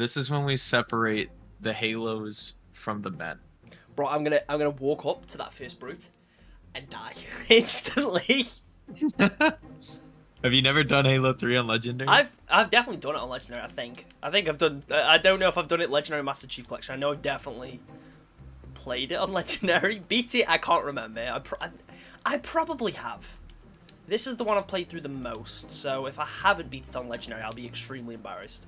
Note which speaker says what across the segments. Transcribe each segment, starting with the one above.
Speaker 1: This is when we separate the halos from the men.
Speaker 2: Bro, I'm gonna I'm gonna walk up to that first brute and die instantly.
Speaker 1: Have you never done Halo 3 on Legendary?
Speaker 2: I've I've definitely done it on Legendary. I think I think I've done. I don't know if I've done it Legendary Master Chief Collection. I know I've definitely played it on Legendary. Beat it. I can't remember. I, pro I, I probably have. This is the one I've played through the most. So if I haven't beat it on Legendary, I'll be extremely embarrassed.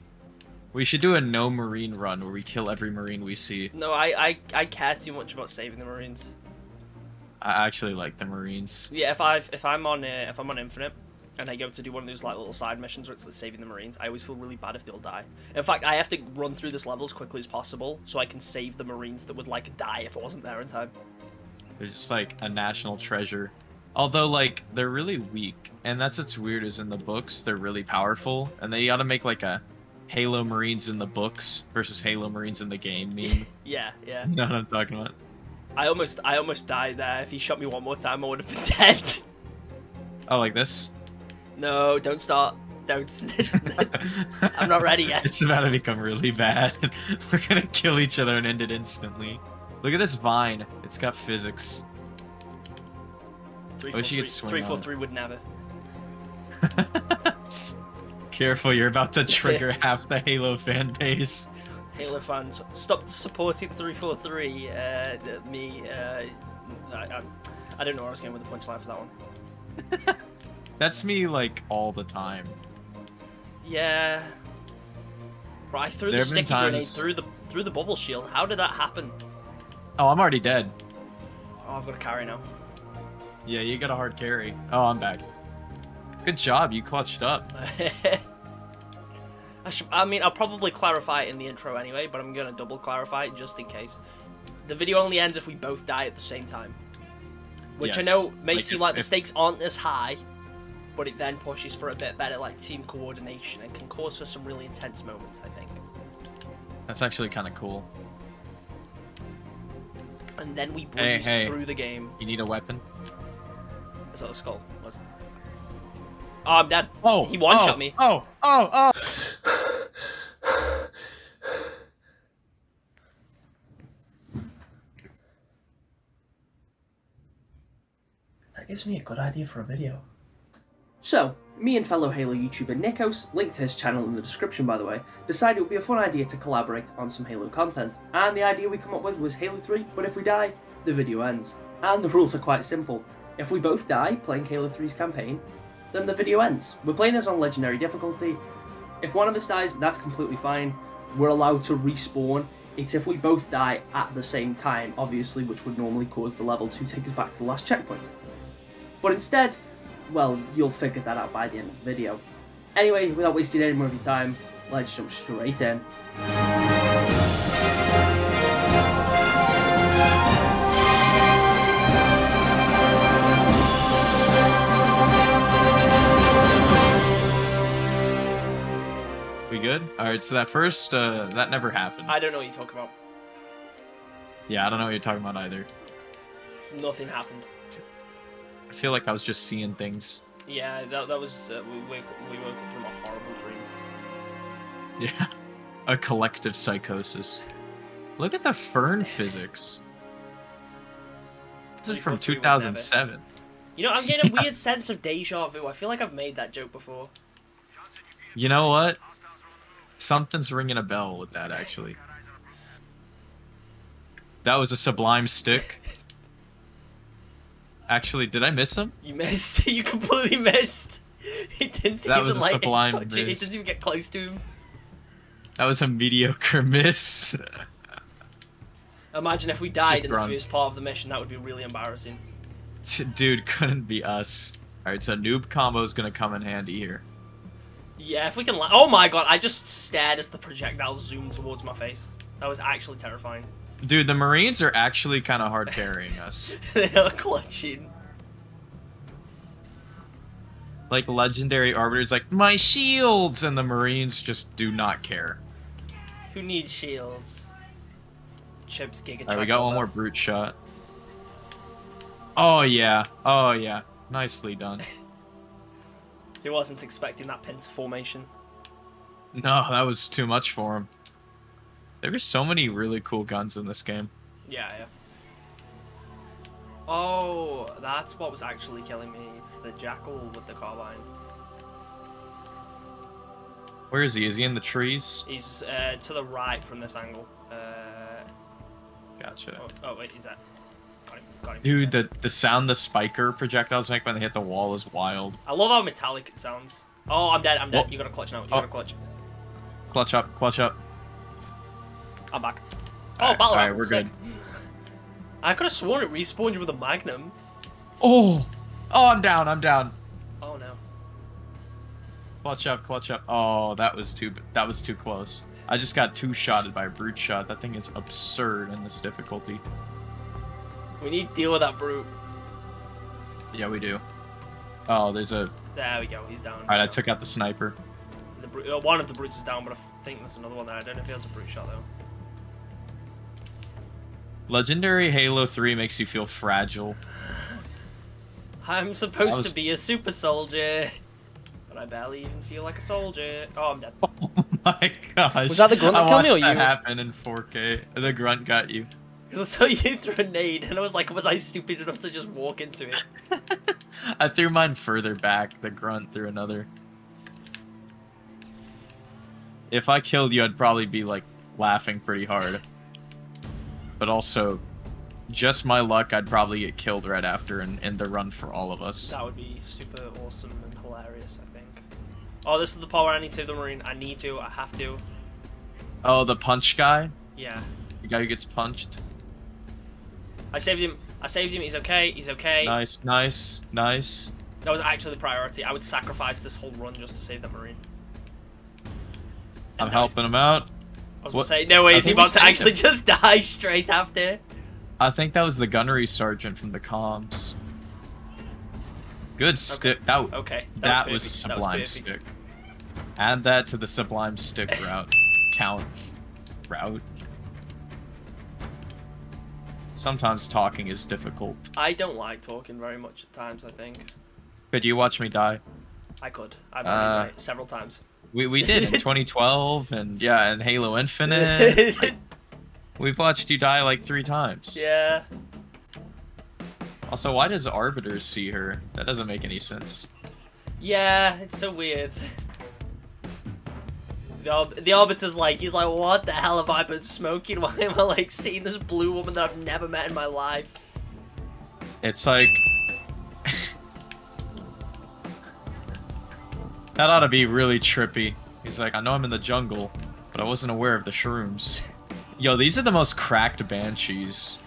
Speaker 1: We should do a no marine run where we kill every marine we see.
Speaker 2: No, I I, I care too much about saving the marines.
Speaker 1: I actually like the marines.
Speaker 2: Yeah, if I if I'm on uh, if I'm on Infinite and I go to do one of those like little side missions where it's like saving the marines, I always feel really bad if they'll die. In fact, I have to run through this level as quickly as possible so I can save the marines that would like die if it wasn't there in time.
Speaker 1: They're just like a national treasure. Although like they're really weak, and that's what's weird is in the books they're really powerful, and they gotta make like a Halo Marines in the books versus Halo Marines in the game meme.
Speaker 2: yeah, yeah.
Speaker 1: You know what I'm talking about?
Speaker 2: I almost I almost died there. If he shot me one more time, I would have been dead.
Speaker 1: Oh, like this?
Speaker 2: No, don't start. Don't. I'm not ready yet.
Speaker 1: It's about to become really bad. We're gonna kill each other and end it instantly. Look at this vine. It's got physics.
Speaker 2: Three,
Speaker 1: I
Speaker 2: four,
Speaker 1: wish you
Speaker 2: three,
Speaker 1: could swing
Speaker 2: three, four,
Speaker 1: it.
Speaker 2: would never.
Speaker 1: Careful, you're about to trigger half the Halo fan base.
Speaker 2: Halo fans, stop supporting 343. Uh, me, uh, I, I, I don't know where I was going with the punchline for that one.
Speaker 1: That's me like all the time.
Speaker 2: Yeah. Bro, I threw
Speaker 1: There
Speaker 2: the sticky grenade through the through the bubble shield. How did that happen?
Speaker 1: Oh, I'm already dead.
Speaker 2: Oh, I've got a carry now.
Speaker 1: Yeah, you got a hard carry. Oh, I'm back. Good job, you clutched up.
Speaker 2: I, should, I mean, I'll probably clarify it in the intro anyway, but I'm gonna double clarify it just in case. The video only ends if we both die at the same time. Which I know may
Speaker 1: Like
Speaker 2: seem
Speaker 1: if-
Speaker 2: like the
Speaker 1: if-
Speaker 2: stakes aren't as high, but it then pushes for a bit better like team coordination and can cause for some really intense moments, I think.
Speaker 1: That's actually kind of cool.
Speaker 2: And then we
Speaker 1: Hey,
Speaker 2: breezed
Speaker 1: hey.
Speaker 2: through the game.
Speaker 1: You need a weapon?
Speaker 2: Is that a skull? Was Oh, I'm.
Speaker 1: Oh,
Speaker 2: He one-shot
Speaker 1: oh,
Speaker 2: me.
Speaker 1: Oh, oh, oh!
Speaker 2: That gives me a good idea for a video.
Speaker 3: So, me and fellow Halo YouTuber Nikos, linked to his channel in the description by the way, decided it would be a fun idea to collaborate on some Halo content. And the idea we come up with was Halo 3, but if we die, the video ends. And the rules are quite simple. If we both die playing Halo 3's campaign, then the video ends. We're playing this on Legendary difficulty. If one of us dies, that's completely fine. We're allowed to respawn. It's if we both die at the same time, obviously, which would normally cause the level to take us back to the last checkpoint. But instead, well, you'll figure that out by the end of the video. Anyway, without wasting any more of your time, let's jump straight in.
Speaker 1: Good? Alright, so that first, uh, that never happened.
Speaker 2: I don't know what you're talking about.
Speaker 1: Yeah, I don't know what you're talking about either.
Speaker 2: Nothing happened.
Speaker 1: I feel like I was just seeing things.
Speaker 2: Yeah, that, that was uh, we woke we woke up from a horrible dream.
Speaker 1: Yeah. A collective psychosis. Look at the fern physics. This is from
Speaker 2: 343 would never.
Speaker 1: 2007.
Speaker 2: You know, I'm getting a weird sense of deja vu. I feel like I've made that joke before.
Speaker 1: You know what? Something's ringing a bell with that, actually. That was a sublime stick. Actually, did I miss him?
Speaker 2: You missed. you completely missed. He didn't
Speaker 1: That
Speaker 2: even
Speaker 1: was a
Speaker 2: like
Speaker 1: sublime
Speaker 2: touch it. He didn't even get close to him.
Speaker 1: That was a mediocre miss.
Speaker 2: Imagine if we died
Speaker 1: Just
Speaker 2: in the first part of the mission. That would be really embarrassing.
Speaker 1: Dude, couldn't be us. Alright, so noob combo is gonna come in handy here.
Speaker 2: Yeah, if we can. Oh my god! I just stared as the projectile zoomed towards my face. That was actually terrifying.
Speaker 1: Dude, the Marines are actually kind of hard carrying us.
Speaker 2: they are clutching.
Speaker 1: Like, legendary arbiters, like, my shields! And the Marines just do not care.
Speaker 2: Who needs shields? Chips Giga
Speaker 1: Alright, we got one more brute shot. Oh, yeah. Oh, yeah. Nicely done.
Speaker 2: He wasn't expecting that pincer formation.
Speaker 1: No, that was too much for him. There are so many really cool guns in this game.
Speaker 2: Yeah, yeah. Oh, that's what was actually killing me. It's the jackal with the carbine.
Speaker 1: Where is he? Is he in the trees?
Speaker 2: He's uh, to the right from this angle. Uh,
Speaker 1: Gotcha.
Speaker 2: oh, oh, wait, is that?
Speaker 1: Dude, the, the sound the spiker projectiles make when they hit the wall is wild.
Speaker 2: I love how metallic it sounds. Oh, I'm dead. I'm dead.
Speaker 1: Oh.
Speaker 2: You got a clutch now. You
Speaker 1: Oh.
Speaker 2: got a clutch.
Speaker 1: Clutch up, clutch up.
Speaker 2: I'm back. Oh,
Speaker 1: Alright,
Speaker 2: battle
Speaker 1: alright, we're
Speaker 2: sick.
Speaker 1: good.
Speaker 2: I could have sworn it respawned you with a magnum.
Speaker 1: Oh! Oh, I'm down, I'm down.
Speaker 2: Oh no.
Speaker 1: Clutch up, clutch up. Oh, that was too that was too close. I just got two shotted by a brute shot. That thing is absurd in this difficulty.
Speaker 2: We need to deal with that brute.
Speaker 1: Yeah, we do. Oh, there's a.
Speaker 2: There we go. He's down.
Speaker 1: Alright, I took out the sniper.
Speaker 2: The brute, uh, one of the brutes is down, but I think there's another one there. I don't know if he has a brute shot though.
Speaker 1: Legendary Halo 3 makes you feel fragile.
Speaker 2: I'm supposed
Speaker 1: was-
Speaker 2: to be a super soldier, but I barely even feel like a soldier. Oh, I'm dead.
Speaker 1: Oh my gosh.
Speaker 4: Was that the grunt that killed me
Speaker 1: watched
Speaker 4: or
Speaker 1: that
Speaker 4: you?
Speaker 1: happen in 4K. The grunt got you.
Speaker 2: Because I saw you throw a nade, and I was like, was I stupid enough to just walk into it?
Speaker 1: I threw mine further back. The grunt threw another. If I killed you, I'd probably be like laughing pretty hard. but also, just my luck, I'd probably get killed right after and end the run for all of us.
Speaker 2: That would be super awesome and hilarious, I think. Oh, this is the part where I need to save the marine. I need to. I have to.
Speaker 1: Oh, the punch guy?
Speaker 2: Yeah.
Speaker 1: The guy who gets punched?
Speaker 2: I saved him. I saved him. He's okay. He's okay.
Speaker 1: Nice, nice, nice.
Speaker 2: That was actually the priority. I would sacrifice this whole run just to save that marine.
Speaker 1: I'm
Speaker 2: And now
Speaker 1: helping him out.
Speaker 2: I was
Speaker 1: What-
Speaker 2: gonna say, no way is he about to actually
Speaker 1: him.
Speaker 2: just die straight after.
Speaker 1: I think that was the gunnery sergeant from the comms. Good stick. That,
Speaker 2: Okay.
Speaker 1: that,
Speaker 2: was,
Speaker 1: was, a.
Speaker 2: That
Speaker 1: sublime
Speaker 2: was
Speaker 1: stick. Add that to the sublime stick route count. Route. Sometimes talking is difficult.
Speaker 2: I don't like talking very much at times. I think
Speaker 1: Could you watch me die?
Speaker 2: I could. I've
Speaker 1: Uh,
Speaker 2: already died several times.
Speaker 1: We, we did in 2012 and yeah, and Halo Infinite. We've watched you die like three times.
Speaker 2: yeah.
Speaker 1: Also, why does Arbiters see her? That doesn't make any sense.
Speaker 2: Yeah, it's so weird. The, Arb- the Arbiter's like, he's like, what the hell have I been smoking? Why am I like seeing this blue woman that I've never met in my life?
Speaker 1: It's like that ought to be really trippy. He's like, I know I'm in the jungle, but I wasn't aware of the shrooms. Yo, these are the most cracked banshees.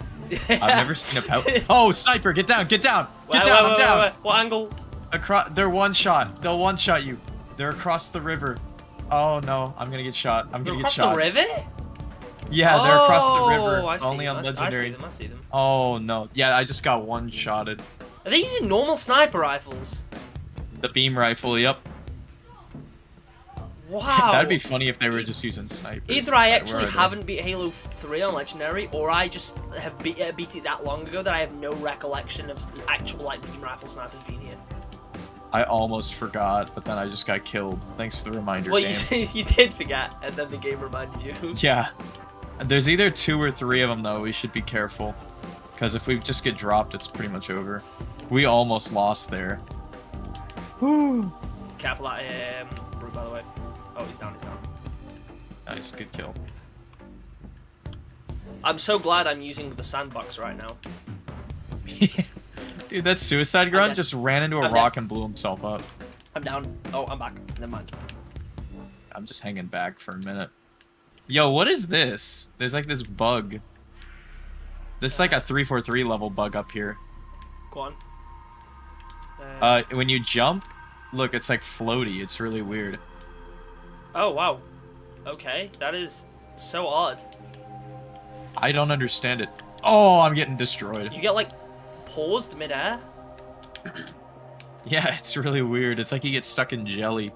Speaker 1: I've never seen a pelt. Oh, sniper, get down, get down, get
Speaker 2: Wait,
Speaker 1: down,
Speaker 2: wait,
Speaker 1: I'm
Speaker 2: wait,
Speaker 1: down.
Speaker 2: wait, wait. What angle?
Speaker 1: Across, they're one shot. They'll one shot you. They're across the river. Oh no, I'm gonna get shot. I'm gonna get shot.
Speaker 2: across the river?
Speaker 1: Yeah, they're across the river.
Speaker 2: Oh, I see
Speaker 1: Only
Speaker 2: them.
Speaker 1: on
Speaker 2: see- I see
Speaker 1: legendary.
Speaker 2: them. I see them.
Speaker 1: Oh no. Yeah, I just got one shotted.
Speaker 2: Are they using normal sniper rifles?
Speaker 1: The beam rifle. Yep.
Speaker 2: Wow.
Speaker 1: That'd be funny if they were just using snipers.
Speaker 2: Either I actually
Speaker 1: they?
Speaker 2: haven't beat Halo 3 on Legendary, or I just have beat, uh, beat it that long ago that I have no recollection of actual like beam rifle snipers being here.
Speaker 1: I almost forgot, but then I just got killed. Thanks for the reminder,
Speaker 2: Well,
Speaker 1: game.
Speaker 2: you, you did forget, and then the game reminded you.
Speaker 1: Yeah. There's either two or three of them though. We should be careful, because if we just get dropped, it's pretty much over. We almost lost there. Woo.
Speaker 2: Careful that um, brute, by the way. Oh, he's down, he's down.
Speaker 1: Nice, good kill.
Speaker 2: I'm so glad I'm using the sandbox right now.
Speaker 1: Dude, that suicide grunt just ran into a
Speaker 2: I'm
Speaker 1: rock and blew himself up.
Speaker 2: I'm down. Oh, I'm back. Never mind.
Speaker 1: I'm just hanging back for a minute. Yo, what is this? There's like this bug. This is like a 343 level bug up here.
Speaker 2: Go on. Uh,
Speaker 1: Uh, when you jump, look, it's like floaty. It's really weird.
Speaker 2: oh, wow. Okay, that is so odd.
Speaker 1: I don't understand it. Oh, I'm getting destroyed.
Speaker 2: You get like paused midair.
Speaker 1: Yeah, it's really weird. It's like you get stuck in jelly.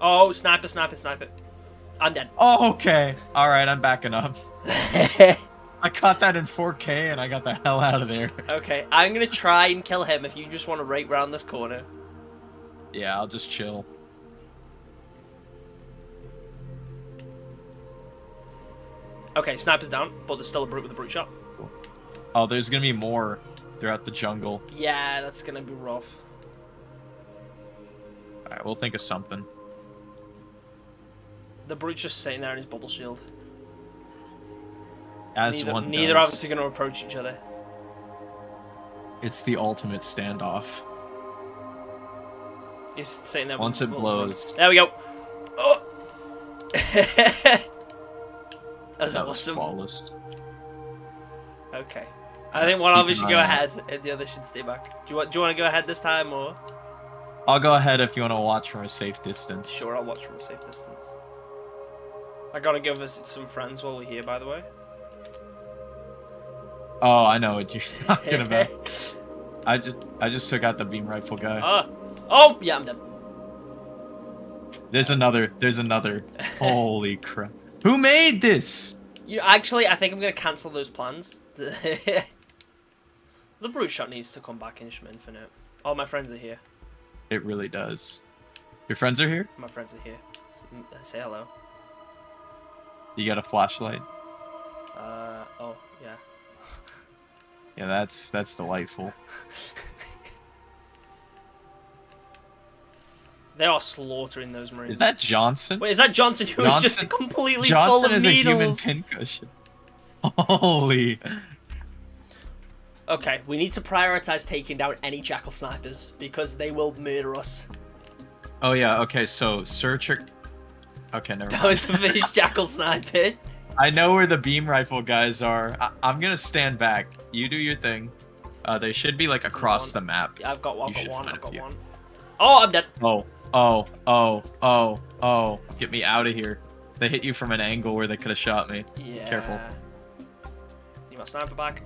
Speaker 2: Oh, snap it, snap it, sniper, it. I'm dead.
Speaker 1: Oh, okay. All right, I'm backing up. I caught that in 4K and I got the hell out of there.
Speaker 2: okay, I'm gonna try and kill him if you just want to right round this corner.
Speaker 1: Yeah, I'll just chill.
Speaker 2: Okay, sniper's down, but there's still a brute with a brute shot.
Speaker 1: Oh, there's gonna be more throughout the jungle.
Speaker 2: Yeah, that's gonna be rough.
Speaker 1: Alright, we'll think of something.
Speaker 2: The brute's just sitting there in his bubble shield.
Speaker 1: As
Speaker 2: neither
Speaker 1: one
Speaker 2: neither
Speaker 1: does.
Speaker 2: of us are gonna approach each other.
Speaker 1: It's the ultimate standoff.
Speaker 2: He's sitting there.
Speaker 1: Once it blows.
Speaker 2: There we go. Oh. That's
Speaker 1: That was
Speaker 2: awesome.
Speaker 1: flawless.
Speaker 2: Okay. I think one of us should go ahead and the other should stay back. Do you want? Do you want to go ahead this time or?
Speaker 1: I'll go ahead if you want to watch from a safe distance.
Speaker 2: Sure, I'll watch from a safe distance. I gotta go visit some friends while we're here, by the way.
Speaker 1: Oh, I know what you're talking about. I just I just took out the beam rifle guy.
Speaker 2: Ah. oh, yeah, I'm dead.
Speaker 1: There's another. There's another. Holy crap! Who made this?
Speaker 2: You actually, I think I'm gonna cancel those plans. the brute shot needs to come back in Shim Infinite. All my friends are here.
Speaker 1: It really does. Your friends are here.
Speaker 2: My friends are here. Uh, Say hello.
Speaker 1: You got a flashlight.
Speaker 2: Uh oh, yeah.
Speaker 1: Yeah, that's that's delightful.
Speaker 2: They are slaughtering those marines.
Speaker 1: Is that Johnson?
Speaker 2: Wait, is that Johnson who is just
Speaker 1: Johnson-
Speaker 2: completely
Speaker 1: Johnson
Speaker 2: full of
Speaker 1: is a human
Speaker 2: needles?
Speaker 1: pincushion. Holy.
Speaker 2: Okay, we need to prioritize taking down any jackal snipers because they will murder us.
Speaker 1: Oh yeah. Okay. So searcher. Okay, never
Speaker 2: That
Speaker 1: mind.
Speaker 2: was the finished jackal sniper.
Speaker 1: I know where the beam rifle guys are. I- I'm gonna stand back. You do your thing. Uh, they should be like
Speaker 2: That's
Speaker 1: across the map.
Speaker 2: Yeah, I've got one. I've got one. I've got one. Oh, I'm dead.
Speaker 1: Oh, oh, oh, oh, oh! Get me out of here. They hit you from an angle where they could have shot me.
Speaker 2: Yeah.
Speaker 1: Careful.
Speaker 2: Need my sniper back.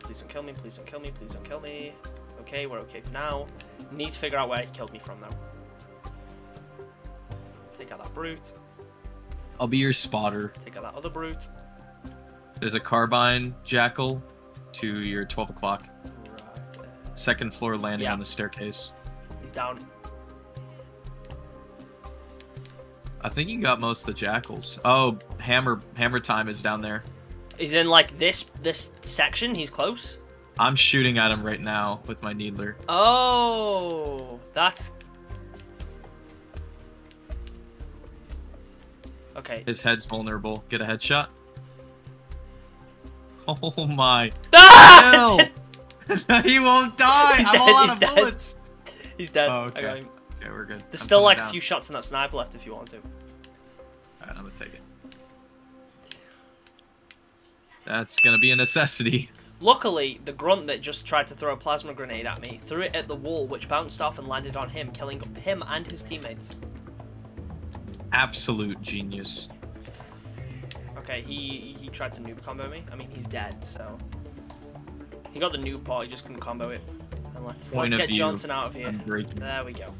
Speaker 2: Please don't kill me. Please don't kill me. Please don't kill me. Okay, we're okay for now. Need to figure out where he killed me from though. Take out that brute.
Speaker 1: I'll be your spotter.
Speaker 2: Take out that other brute.
Speaker 1: There's a carbine jackal to your 12 o'clock.
Speaker 2: Right.
Speaker 1: Second floor landing
Speaker 2: Yeah.
Speaker 1: on the staircase.
Speaker 2: He's down.
Speaker 1: I think you got most of the jackals. Oh, hammer hammer time is down there.
Speaker 2: He's in like this this section. He's close.
Speaker 1: I'm shooting at him right now with my needler.
Speaker 2: Oh, that's okay.
Speaker 1: His head's vulnerable. Get a headshot. Oh my.
Speaker 2: Ah!
Speaker 1: He won't die!
Speaker 2: He's
Speaker 1: I'm
Speaker 2: dead,
Speaker 1: all out
Speaker 2: he's
Speaker 1: of
Speaker 2: dead.
Speaker 1: bullets!
Speaker 2: He's dead.
Speaker 1: Oh, okay. We're good.
Speaker 2: There's
Speaker 1: I'm
Speaker 2: still like a few shots in that sniper left if you want to.
Speaker 1: Alright, I'm gonna take it. That's gonna be a necessity.
Speaker 2: Luckily, the grunt that just tried to throw a plasma grenade at me threw it at the wall, which bounced off and landed on him, killing him and his teammates.
Speaker 1: Absolute genius.
Speaker 2: Okay, he he tried to noob combo me. I mean, he's dead, so he got the noob part. He just couldn't combo it. And let's
Speaker 1: Point
Speaker 2: let's get
Speaker 1: view.
Speaker 2: Johnson out of here. There we go.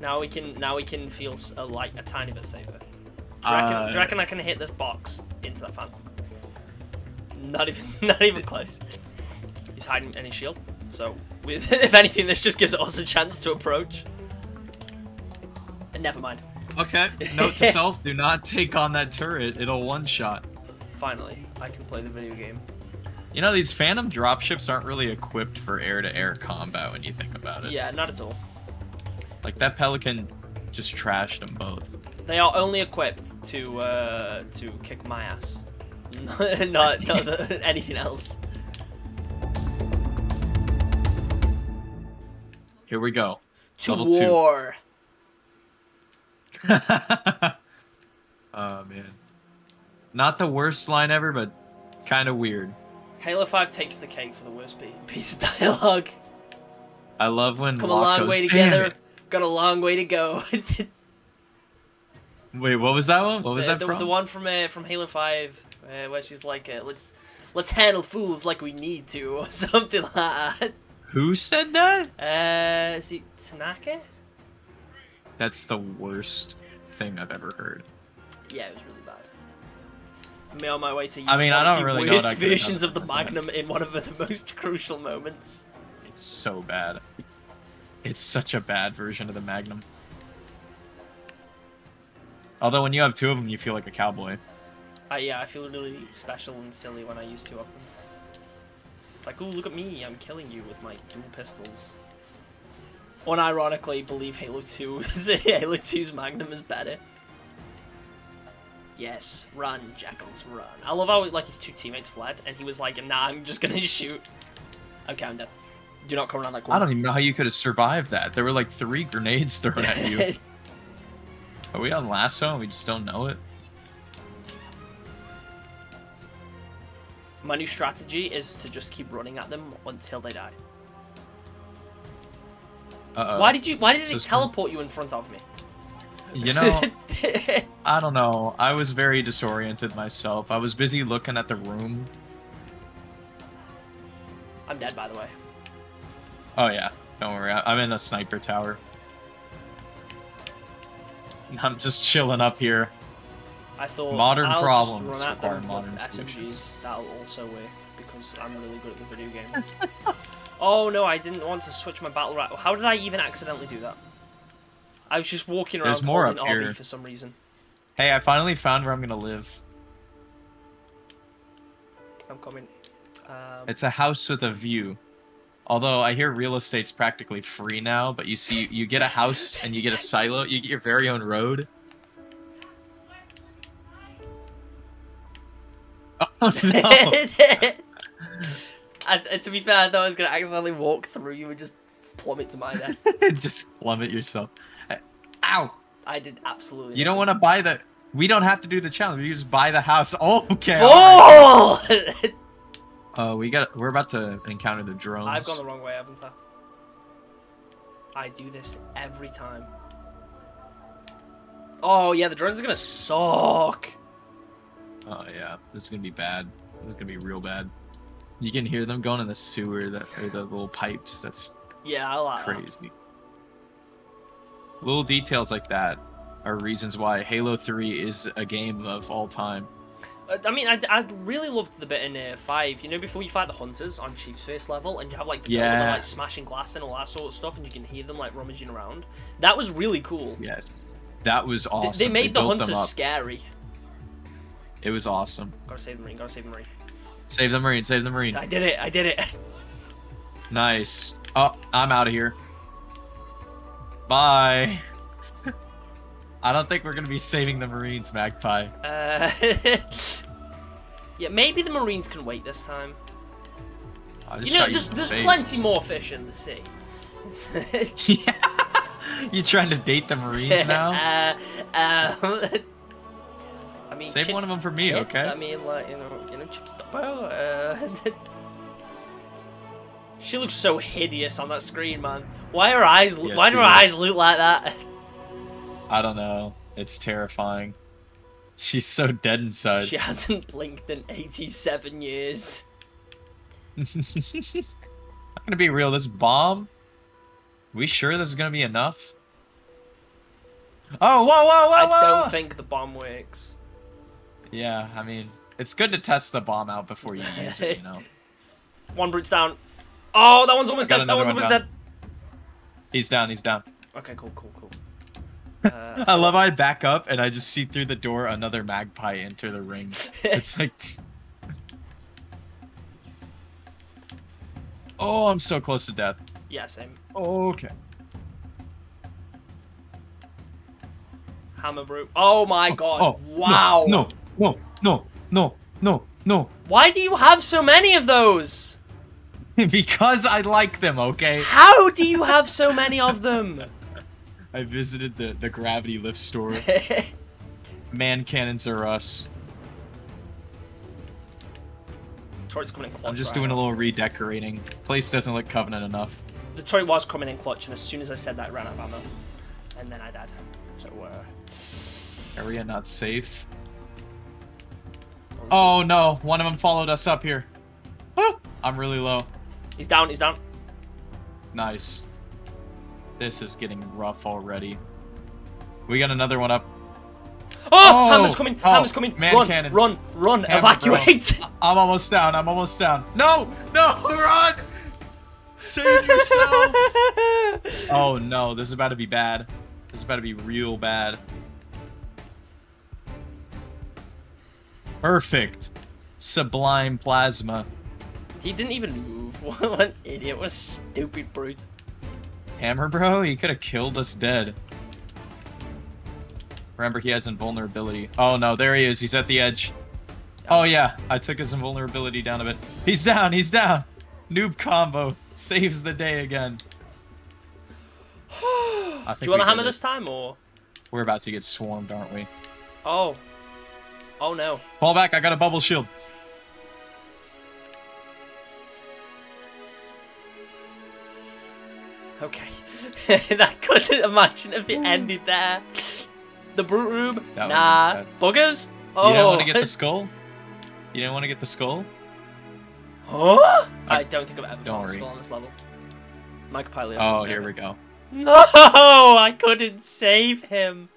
Speaker 2: Now we can now we can feel a light a tiny bit safer. Do you, reckon, do you
Speaker 1: Uh,
Speaker 2: reckon I can hit this box into that phantom? Not even not even close. He's hiding in his shield. So with if anything, this just gives us a chance to approach. And never mind.
Speaker 1: Okay, note to self, do not take on that turret. It'll one-shot.
Speaker 2: Finally, I can play the video game.
Speaker 1: You know, these Phantom dropships aren't really equipped for air-to-air combat when you think about it.
Speaker 2: Yeah, not at all.
Speaker 1: Like, that Pelican just trashed them both.
Speaker 2: They are only equipped to uh, to kick my ass, not not the, anything else.
Speaker 1: Here we go.
Speaker 2: To
Speaker 1: Level
Speaker 2: war.
Speaker 1: oh, man. Not the worst line ever, but kind of weird.
Speaker 2: Halo 5 takes the cake for the worst piece of dialogue.
Speaker 1: I love when
Speaker 2: Come a long
Speaker 1: goes,
Speaker 2: way
Speaker 1: "Damn
Speaker 2: together.
Speaker 1: It."
Speaker 2: Got a long way to go.
Speaker 1: Wait, what was that one? What was
Speaker 2: the,
Speaker 1: that
Speaker 2: the,
Speaker 1: from?
Speaker 2: the one from uh, from Halo 5 uh, where she's like, uh, "Let's let's handle fools like we need to," or something like that.
Speaker 1: Who said that?
Speaker 2: Uh, is it Tanaka?
Speaker 1: That's the worst thing I've ever heard.
Speaker 2: Yeah, it was really bad. Me on my way to use
Speaker 1: I mean,
Speaker 2: one
Speaker 1: I don't
Speaker 2: the
Speaker 1: really know
Speaker 2: worst
Speaker 1: what I could have
Speaker 2: versions of the. Magnum in one of the most crucial moments.
Speaker 1: It's so bad. It's such a bad version of the Magnum. Although when you have two of them, you feel like a cowboy.
Speaker 2: I, yeah, I feel really special and silly when I use two of them. It's like, ooh, look at me, I'm killing you with my dual pistols. Unironically, believe Halo 2 Halo 2's Magnum is better. Yes, run, Jackals, run. I love how like his two teammates fled, and he was like, nah, I'm just gonna shoot. Okay, I'm dead. Do not come around that corner.
Speaker 1: I don't even know how you could have survived that. There were like three grenades thrown at you. Are we on LASO and we just don't know it?
Speaker 2: My new strategy is to just keep running at them until they die.
Speaker 1: Uh-oh.
Speaker 2: Why did you? Why did it teleport you in front of me?
Speaker 1: You know, I don't know. I was very disoriented myself. I was busy looking at the room.
Speaker 2: I'm dead, by the way.
Speaker 1: Oh yeah, don't worry. I'm in a sniper tower. I'm just chilling up here.
Speaker 2: I thought
Speaker 1: Modern
Speaker 2: I'll
Speaker 1: problems
Speaker 2: just run at them
Speaker 1: modern
Speaker 2: with SMGs.
Speaker 1: solutions.
Speaker 2: That'll also work because I'm really good at the video game. oh no, I didn't want to switch my battle rifle. How did I even accidentally do that? I was just walking around
Speaker 1: There's more
Speaker 2: holding RB
Speaker 1: here.
Speaker 2: for some reason.
Speaker 1: Hey, I finally found where I'm gonna live.
Speaker 2: I'm coming. Um,
Speaker 1: It's a house with a view. Although I hear real estate's practically free now, but you see, you get a house and you get a silo. You get your very own road. Oh no!
Speaker 2: and to be fair, I thought I was gonna accidentally walk through you and just plummet to my death.
Speaker 1: just plummet yourself. Uh, ow!
Speaker 2: I did absolutely.
Speaker 1: You don't want to buy the. We don't have to do the challenge. You just buy the house. Oh, okay.
Speaker 2: Fool!
Speaker 1: Uh, we got. We're about to encounter the drones.
Speaker 2: I've gone the wrong way, haven't I? I do this every time. Oh yeah, the drones are gonna suck.
Speaker 1: Oh yeah, this is gonna be bad. This is gonna be real bad. You can hear them going in the sewer that or the little pipes. That's
Speaker 2: Yeah, I like that.
Speaker 1: crazy. Little details like that are reasons why Halo 3 is a game of all time.
Speaker 2: Uh, I mean, I, I really loved the bit in uh, five. You know, before you fight the hunters on Chief's first level, and you have like the building like smashing glass and all that sort of stuff, and you can hear them like rummaging around. That was really cool.
Speaker 1: Yes, that was awesome.
Speaker 2: They made the hunters scary.
Speaker 1: It was awesome.
Speaker 2: Gotta save the marine. Gotta save the marine.
Speaker 1: Save the marine. Save the marine.
Speaker 2: I did it. I did it.
Speaker 1: Nice. Oh, I'm out of here. Bye. I don't think we're gonna be saving the marines, Magpie.
Speaker 2: Uh, yeah, maybe the marines can wait this time. You know, there's, there's
Speaker 1: face.
Speaker 2: plenty more fish in the sea.
Speaker 1: yeah. You trying to date the marines now?
Speaker 2: uh, um, I mean,
Speaker 1: Save one of them for me,
Speaker 2: Chips,
Speaker 1: okay?
Speaker 2: I mean, like you know, you know, Chips Dubbo. Uh, she looks so hideous on that screen, man. Why her eyes?
Speaker 1: Yeah,
Speaker 2: why do her eyes look like that?
Speaker 1: I don't know. It's terrifying. She's so dead inside.
Speaker 2: She hasn't blinked in 87 years.
Speaker 1: I'm gonna be real. This bomb. We sure this is gonna be enough? Oh, whoa, whoa, whoa, whoa!
Speaker 2: I don't think the bomb works.
Speaker 1: Yeah, I mean, it's good to test the bomb out before you use it. You know.
Speaker 2: One brute's down. Oh, that one's almost dead. That one's
Speaker 1: another
Speaker 2: almost
Speaker 1: one
Speaker 2: dead.
Speaker 1: He's down. He's down.
Speaker 2: Okay, cool, cool, cool. Uh,
Speaker 1: I love how I back up and I just see through the door another magpie enter the ring. It's like. Oh, I'm so close to death.
Speaker 2: Yes, yeah, same.
Speaker 1: Okay.
Speaker 2: Hammer brute. Oh my god.
Speaker 1: Oh,
Speaker 2: wow.
Speaker 1: No, no, no, no, no, no.
Speaker 2: Why do you have so many of those?
Speaker 1: because I like them, okay?
Speaker 2: How do you have so many of them?
Speaker 1: I visited the, the gravity lift store. Man cannons are us.
Speaker 2: Turret's coming in clutch.
Speaker 1: I'm just
Speaker 2: right
Speaker 1: doing
Speaker 2: now.
Speaker 1: a little redecorating. Place doesn't look covenant enough.
Speaker 2: The turret was coming in clutch, and as soon as I said that, it ran out of ammo. And then I died. So, uh.
Speaker 1: Area not safe. Oh no, one of them followed us up here. Oh, I'm really low.
Speaker 2: He's down, he's down.
Speaker 1: Nice. This is getting rough already. We got another one up.
Speaker 2: Oh!
Speaker 1: Oh!
Speaker 2: Hammer's coming!
Speaker 1: Oh,
Speaker 2: Hammer's coming!
Speaker 1: man
Speaker 2: run,
Speaker 1: cannon.
Speaker 2: run! Run!
Speaker 1: Hammer,
Speaker 2: Evacuate!
Speaker 1: I'm almost down. I'm almost down. No! No! Run! Save yourself! oh no, this is about to be bad. This is about to be real bad. Perfect. Sublime plasma.
Speaker 2: He didn't even move. What an idiot. What a stupid brute.
Speaker 1: Hammer bro, he could have killed us dead. Remember, he has invulnerability. Oh no, there he is. He's at the edge. Oh yeah, I took his invulnerability down a bit. He's down, he's down. Noob combo saves the day again. I
Speaker 2: Do you want to hammer
Speaker 1: it.
Speaker 2: this time, or?
Speaker 1: We're about to get swarmed, aren't we?
Speaker 2: Oh. Oh no.
Speaker 1: Fall back, I got a bubble shield.
Speaker 2: Okay. I couldn't imagine if it ended there. The brute room?
Speaker 1: That
Speaker 2: nah.
Speaker 1: been
Speaker 2: Buggers?
Speaker 1: You
Speaker 2: Oh.
Speaker 1: didn't want to get the oh. skull? You don't want to get the skull?
Speaker 2: huh? I don't think I've ever
Speaker 1: Don't
Speaker 2: found a skull on this level. Mike Pilot.
Speaker 1: Oh, here we go.
Speaker 2: No! I couldn't save him.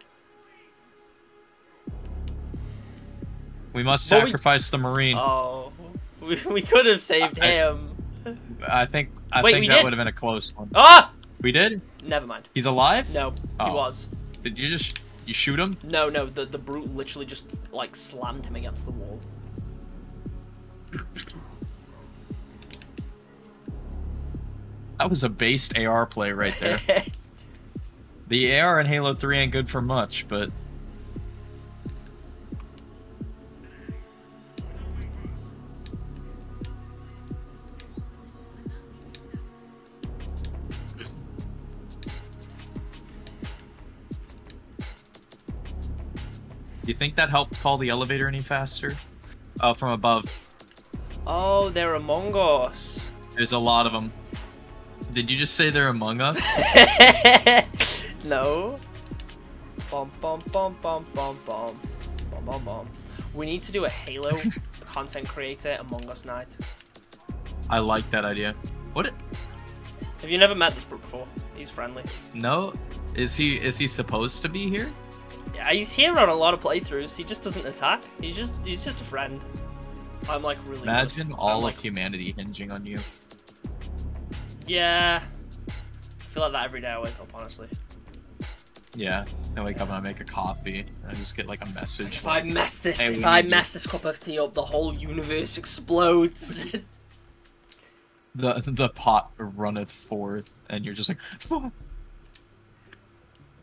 Speaker 1: We must
Speaker 2: But we-
Speaker 1: sacrifice the marine.
Speaker 2: Oh. We, we could have saved
Speaker 1: I-
Speaker 2: him.
Speaker 1: I think I
Speaker 2: Wait,
Speaker 1: think
Speaker 2: we
Speaker 1: that
Speaker 2: did?
Speaker 1: would have been a close one.
Speaker 2: Ah!
Speaker 1: We did?
Speaker 2: Never mind.
Speaker 1: He's alive?
Speaker 2: No, he
Speaker 1: Oh.
Speaker 2: was.
Speaker 1: Did you just you shoot him?
Speaker 2: No, no, the, the brute literally just, like, slammed him against the wall.
Speaker 1: That was a based AR play right there. the AR in Halo 3 ain't good for much, but think that helped call the elevator any faster? Oh, from above.
Speaker 2: oh, they're Among Us.
Speaker 1: There's a lot of them. Did you just say they're among us?
Speaker 2: no. Bum bum bum bum bum bum bum bum bum. We need to do a Halo content creator Among Us night.
Speaker 1: I like that idea. What?
Speaker 2: Have you never met this brute before? He's friendly.
Speaker 1: No, is he is he supposed to be here?
Speaker 2: He's here on a lot of playthroughs. He just doesn't attack. He's just he's just a friend. I'm like really.
Speaker 1: Imagine
Speaker 2: I'm,
Speaker 1: all
Speaker 2: like,
Speaker 1: of humanity hinging on you.
Speaker 2: Yeah. I feel like that every day I wake up, honestly.
Speaker 1: Yeah, I wake up and I make a coffee. And I just get like a message.
Speaker 2: If I mess this,
Speaker 1: Hey,
Speaker 2: if I mess this cup of tea up, the whole universe explodes.
Speaker 1: the the pot runneth forth, and you're just like.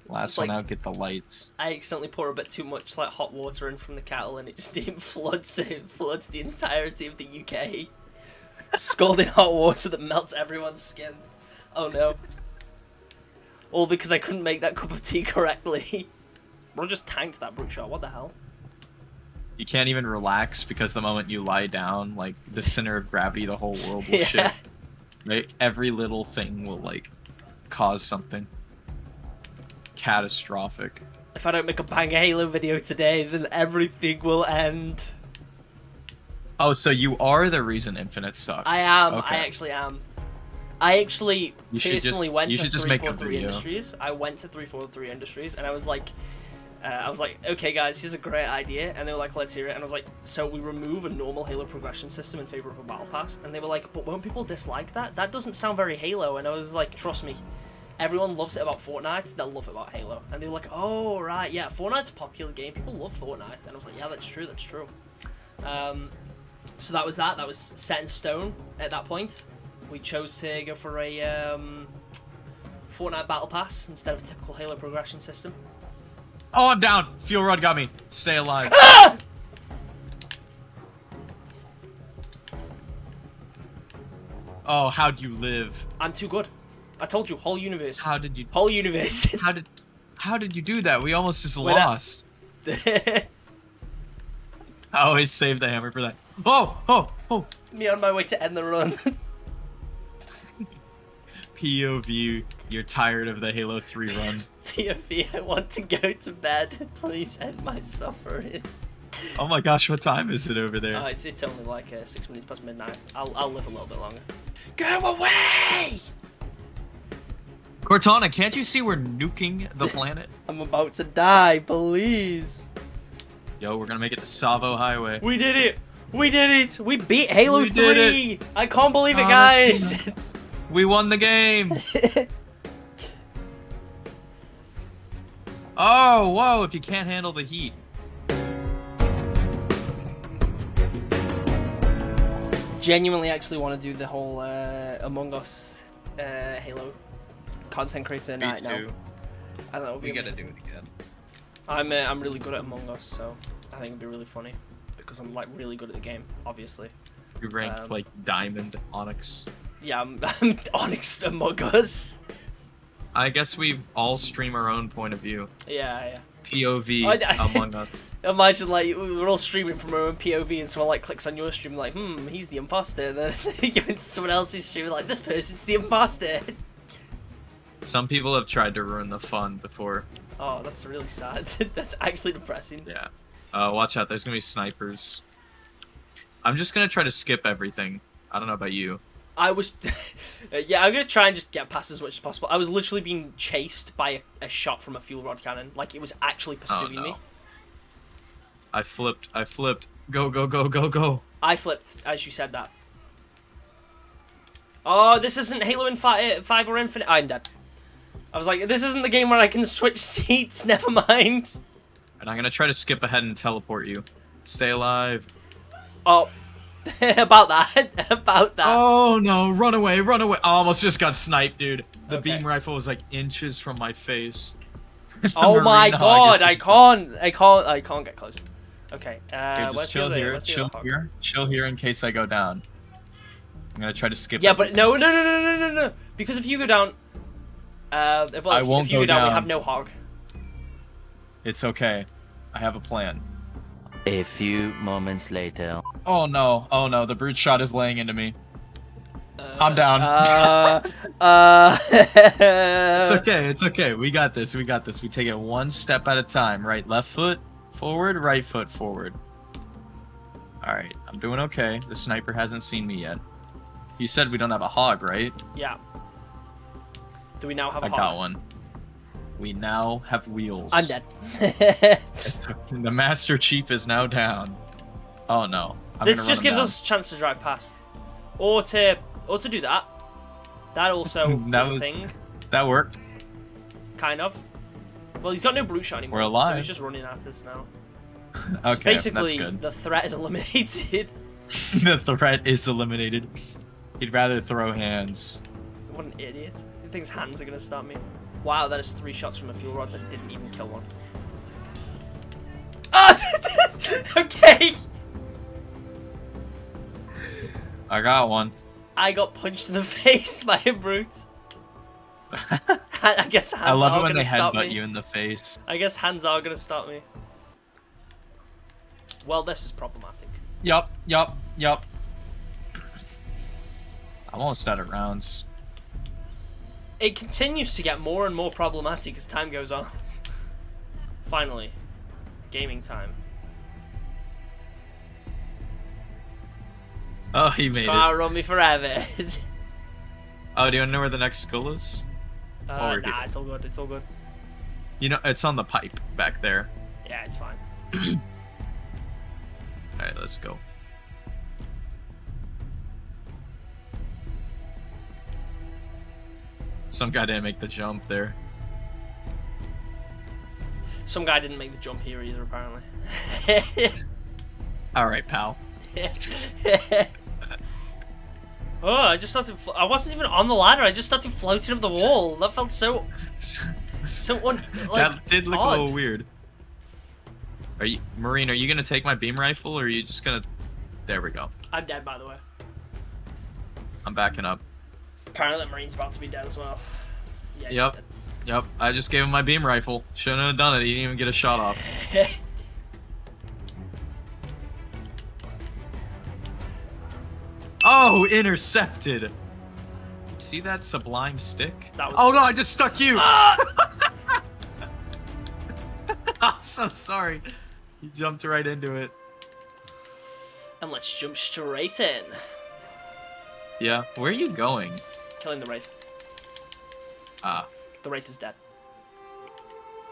Speaker 1: Last
Speaker 2: Just
Speaker 1: one
Speaker 2: like-
Speaker 1: out, get the lights.
Speaker 2: I accidentally pour a bit too much like hot water in from the kettle, and it just it floods it floods the entirety of the UK. Scalding hot water that melts everyone's skin. Oh no! All because I couldn't make that cup of tea correctly. Bro just tanked that brute shot. What the hell?
Speaker 1: You can't even relax because the moment you lie down, like the center of gravity, the whole world will
Speaker 2: Yeah.
Speaker 1: shift. Like every little thing will like cause something catastrophic.
Speaker 2: If I don't make a banger Halo video today, then everything will end.
Speaker 1: Oh, so you are the reason Infinite sucks.
Speaker 2: I am.
Speaker 1: Okay.
Speaker 2: I actually am. I actually
Speaker 1: You should just-
Speaker 2: personally went to
Speaker 1: should just make a
Speaker 2: 343. Industries. I went to 343 Industries and I was like, uh, I was like, okay, guys, here's a great idea. And they were like, let's hear it. And I was like, so we remove a normal Halo progression system in favor of a battle pass. And they were like, but won't people dislike that? That doesn't sound very Halo. And I was like, trust me. Everyone loves it about Fortnite. They'll love it about Halo. And they were like, oh, right, yeah, Fortnite's a popular game. People love Fortnite. And I was like, yeah, that's true, that's true. Um, so that was that. That was set in stone at that point. We chose to go for a um, Fortnite Battle Pass instead of a typical Halo progression system.
Speaker 1: Oh, I'm down. Fuel rod got me. Stay alive. oh, how'd you live?
Speaker 2: I'm too good. I told you, whole universe.
Speaker 1: How did you?
Speaker 2: Whole universe.
Speaker 1: How did? How did you do that? We almost just
Speaker 2: Wait,
Speaker 1: lost. I always save the hammer for that. Oh, oh, oh.
Speaker 2: Me on my way to end the run.
Speaker 1: POV. You're tired of the Halo 3 run.
Speaker 2: Fia, I want to go to bed. Please end my suffering.
Speaker 1: Oh my gosh, what time is it over
Speaker 2: Oh,
Speaker 1: there?
Speaker 2: it's, it's only like uh, six minutes past midnight. I'll, I'll live a little bit longer. Go away!
Speaker 1: Cortana, can't you see we're nuking the planet?
Speaker 2: I'm about to die, please.
Speaker 1: Yo, we're gonna make it to Tsavo Highway.
Speaker 2: We did it! We did it! We beat Halo
Speaker 1: We
Speaker 2: 3!
Speaker 1: did
Speaker 2: I can't believe it,
Speaker 1: Oh,
Speaker 2: guys!
Speaker 1: We won the game! Oh, whoa, if you can't handle the heat.
Speaker 2: genuinely actually want to do the whole uh, Among Us uh, Halo content creator
Speaker 1: Me
Speaker 2: night now.
Speaker 1: too.
Speaker 2: And that would be
Speaker 1: We gotta do it again.
Speaker 2: I'm uh, I'm really good at Among Us, so I think it'd be really funny because I'm like really good at the game, obviously.
Speaker 1: We ranked
Speaker 2: Um,
Speaker 1: like Diamond, Onyx.
Speaker 2: Yeah, I'm, I'm Onyx Among Us.
Speaker 1: I guess we all stream our own point of view.
Speaker 2: Yeah, yeah.
Speaker 1: POV
Speaker 2: I- I-
Speaker 1: Among Us.
Speaker 2: Imagine like we're all streaming from our own POV, and someone like clicks on your stream, like, hmm, he's the imposter. And then you go into someone else's stream, like, this person's the imposter.
Speaker 1: Some people have tried to ruin the fun before.
Speaker 2: Oh, that's really sad. that's actually depressing.
Speaker 1: Yeah. Uh, watch out. There's gonna be snipers. I'm just gonna try to skip everything. I don't know about you.
Speaker 2: I was, yeah, I'm gonna try and just get past as much as possible. I was literally being chased by a, a shot from a fuel rod cannon, like it was actually pursuing
Speaker 1: no.
Speaker 2: me.
Speaker 1: I flipped. I flipped. Go, go, go, go, go.
Speaker 2: I flipped as you said that. Oh, this isn't Halo Infi- 5 or Infinite. I'm dead. I was like, this isn't the game where I can switch seats. Never mind.
Speaker 1: And I'm gonna try to skip ahead and teleport you. Stay alive.
Speaker 2: Oh, about that. about that.
Speaker 1: Oh no! Run away! Run away! I almost just got sniped, dude. The
Speaker 2: Okay.
Speaker 1: beam rifle was like inches from my face.
Speaker 2: Oh my god, I can't. I can't. I can't get close. Okay. Uh,
Speaker 1: Okay, just chill here. Chill here. Chill here in case I go down. I'm gonna try to skip.
Speaker 2: Yeah, but no, no, no, no, no, no, no. Because if you go down, uh, well,
Speaker 1: I
Speaker 2: if,
Speaker 1: won't
Speaker 2: if you
Speaker 1: go
Speaker 2: go down, we have no hog.
Speaker 1: It's okay. I have a plan.
Speaker 4: A few moments later.
Speaker 1: Oh no! Oh no! The brute shot is laying into me.
Speaker 2: Uh,
Speaker 1: I'm down.
Speaker 2: Uh, uh,
Speaker 1: It's okay. It's okay. We got this. We got this. We take it one step at a time. Right, left foot forward, right foot forward. All right. I'm doing okay. The sniper hasn't seen me yet. You said we don't have a hog, right?
Speaker 2: Yeah. Do we now have a
Speaker 1: I got one. We now have wheels.
Speaker 2: I'm dead.
Speaker 1: The Master Chief is now down. Oh no. I'm
Speaker 2: this just gives
Speaker 1: down.
Speaker 2: us a chance to drive past, or to, or to do that. That also
Speaker 1: That
Speaker 2: is a
Speaker 1: was-
Speaker 2: thing,
Speaker 1: That worked.
Speaker 2: kind of. Well, he's got no brute shot anymore,
Speaker 1: We're
Speaker 2: so
Speaker 1: alive.
Speaker 2: he's just running at us now.
Speaker 1: Okay,
Speaker 2: so basically,
Speaker 1: that's good.
Speaker 2: the threat is eliminated.
Speaker 1: the threat is eliminated. He'd rather throw hands.
Speaker 2: what an idiot! He thinks hands are gonna stop me. Wow, that is three shots from a fuel rod that didn't even kill one. Ah! okay.
Speaker 1: I got one.
Speaker 2: I got punched in the face by a brute. I guess hands
Speaker 1: I love
Speaker 2: are
Speaker 1: it when
Speaker 2: gonna
Speaker 1: they
Speaker 2: stop
Speaker 1: headbutt
Speaker 2: me.
Speaker 1: you in the face.
Speaker 2: I guess hands are gonna stop me. Well, this is problematic.
Speaker 1: Yup, yup, yup. I'm almost out of rounds.
Speaker 2: It continues to get more and more problematic as time goes on. Finally, gaming time.
Speaker 1: Oh, he made it.
Speaker 2: Can't run me forever.
Speaker 1: Oh, do you want to know where the next skull is?
Speaker 2: uh, nah,
Speaker 1: good.
Speaker 2: it's all good. It's all good.
Speaker 1: You know, it's on the pipe back there.
Speaker 2: Yeah, it's fine.
Speaker 1: Alright, let's go. Some guy didn't make the jump there.
Speaker 2: Some guy didn't make the jump here either, apparently.
Speaker 1: Alright, pal.
Speaker 2: oh, I just started. I wasn't even on the ladder. I just started floating up the wall. That felt so so un- like,
Speaker 1: that did look
Speaker 2: odd.
Speaker 1: a little weird. Are you, Marine? Are you gonna take my beam rifle, or are you just gonna? There we go.
Speaker 2: I'm dead, by the way.
Speaker 1: I'm backing up.
Speaker 2: Apparently, the Marine's about to be dead as well. Yeah.
Speaker 1: Yep.
Speaker 2: dead.
Speaker 1: Yep, I just gave him my beam rifle. Shouldn't have done it. He didn't even get a shot off. Oh, intercepted. See that sublime stick?
Speaker 2: That was
Speaker 1: oh no, I just stuck you. I'm so sorry. You jumped right into it.
Speaker 2: and let's jump straight in.
Speaker 1: Yeah, where are you going?
Speaker 2: Killing the Wraith.
Speaker 1: Ah,
Speaker 2: The Wraith is dead.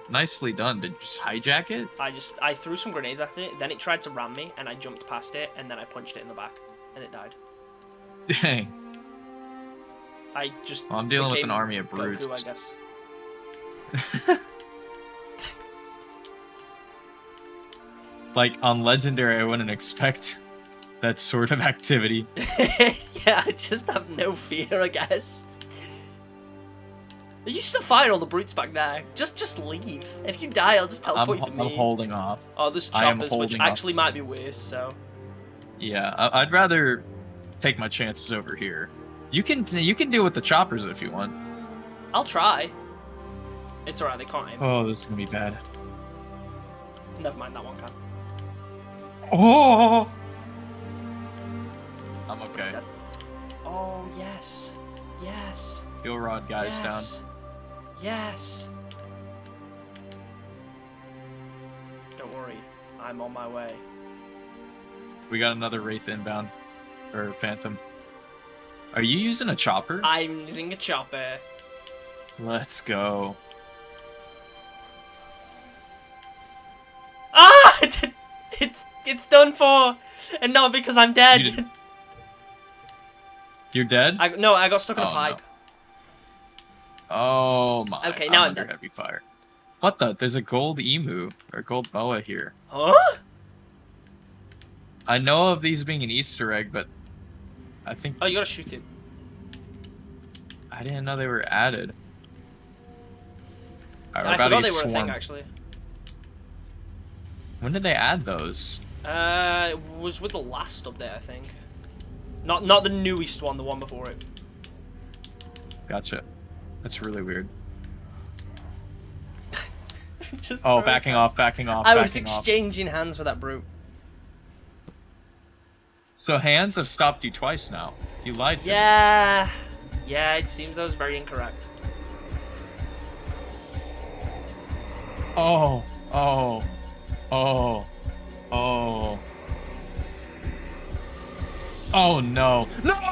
Speaker 1: nicely done. Did you just hijack it?
Speaker 2: I just I threw some grenades at it, then it tried to ram me, and I jumped past it, and then I punched it in the back, and it died.
Speaker 1: Dang.
Speaker 2: I just.
Speaker 1: Well, I'm dealing with an army of brutes.
Speaker 2: Goku, I guess.
Speaker 1: Like on legendary, I wouldn't expect that sort of activity.
Speaker 2: yeah, I just have no fear, I guess. You still fight all the brutes back there. Just just leave. If you die, I'll just
Speaker 1: I'm,
Speaker 2: teleport you to
Speaker 1: I'm
Speaker 2: me.
Speaker 1: holding off.
Speaker 2: oh, there's choppers, which
Speaker 1: off.
Speaker 2: actually might be worse, so...
Speaker 1: Yeah, I- I'd rather take my chances over here. You can you can deal with the choppers if you want.
Speaker 2: I'll try. It's alright, they can't aim.
Speaker 1: Oh, this is gonna be bad.
Speaker 2: Never mind, that one can.
Speaker 1: Oh, I'm okay.
Speaker 2: Oh, yes. Yes.
Speaker 1: Heal rod guys
Speaker 2: yes. Yes. Don't worry, I'm on my way.
Speaker 1: We got another wraith inbound, or phantom. Are you using a chopper?
Speaker 2: I'm using a chopper.
Speaker 1: Let's go.
Speaker 2: Ah! It's it's done for, and not because I'm dead.
Speaker 1: You're dead?
Speaker 2: I no, I got stuck in a
Speaker 1: Oh, no.
Speaker 2: pipe.
Speaker 1: Oh my.
Speaker 2: Okay, now I'm
Speaker 1: under
Speaker 2: dead.
Speaker 1: heavy fire. What the? There's a gold emu or gold moa here.
Speaker 2: Huh?
Speaker 1: I know of these being an Easter egg, but I think
Speaker 2: Oh, you gotta shoot him.
Speaker 1: I didn't know they were added. Alright, we're
Speaker 2: I forgot they were a thing actually.
Speaker 1: When did they add those?
Speaker 2: Uh, it was with the last update, I think. Not not the newest one, the one before it.
Speaker 1: Gotcha. That's really weird. Oh,
Speaker 2: it
Speaker 1: backing off, backing off,
Speaker 2: I
Speaker 1: backing
Speaker 2: was
Speaker 1: off.
Speaker 2: exchanging hands with that brute.
Speaker 1: So hands have stopped you twice now. You lied to me.
Speaker 2: Yeah. Yeah, it seems I was very incorrect.
Speaker 1: Oh, oh, oh, oh. Oh no. No!